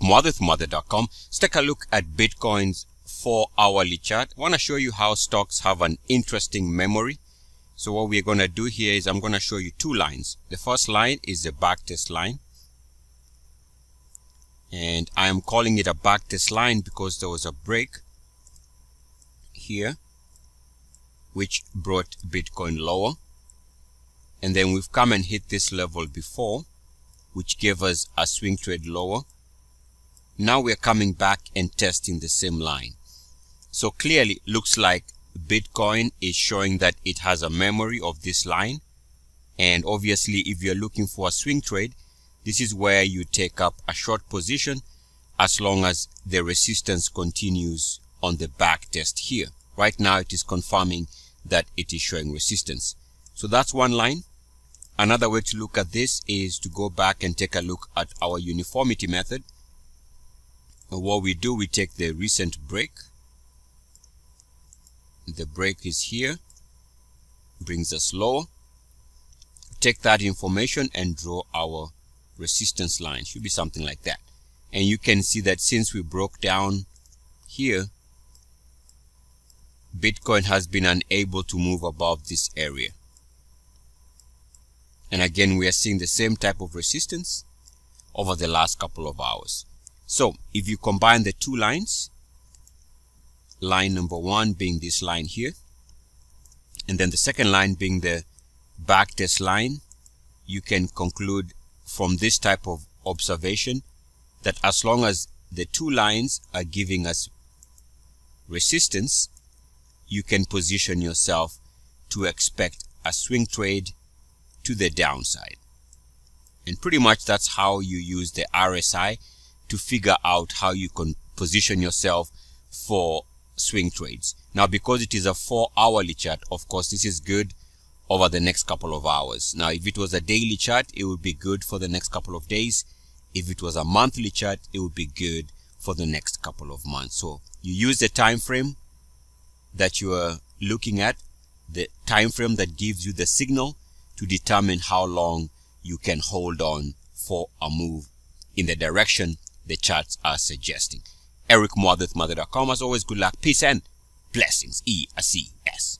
MuatheWithMuathe.com. Let's take a look at Bitcoin's four hourly chart. I want to show you how stocks have an interesting memory. So what we're going to do here is I'm going to show you two lines. The first line is the backtest line. And I am calling it a backtest line because there was a break here which brought Bitcoin lower. And then we've come and hit this level before which gave us a swing trade lower. Now we're coming back and testing the same line. So clearly looks like Bitcoin is showing that it has a memory of this line. And obviously, if you're looking for a swing trade, this is where you take up a short position as long as the resistance continues on the back test here. Right now, it is confirming that it is showing resistance. So that's one line. Another way to look at this is to go back and take a look at our uniformity method. What we do, we take the recent break. The break is here. Brings us lower take that information and draw our resistance line. Should be something like that. And you can see that since we broke down here Bitcoin has been unable to move above this area. And again we are seeing the same type of resistance over the last couple of hours so if you combine the two lines line number one being this line here and then the second line being the backtest line you can conclude from this type of observation that as long as the two lines are giving us resistance you can position yourself to expect a swing trade to the downside. And pretty much that's how you use the RSI to figure out how you can position yourself for swing trades. Now, because it is a four hourly chart, of course, this is good over the next couple of hours. Now, if it was a daily chart, it would be good for the next couple of days. If it was a monthly chart, it would be good for the next couple of months. So you use the time frame that you are looking at, the time frame that gives you the signal to determine how long you can hold on for a move in the direction the charts are suggesting. Eric Muathe As always, good luck, peace, and blessings. E-A-C-S.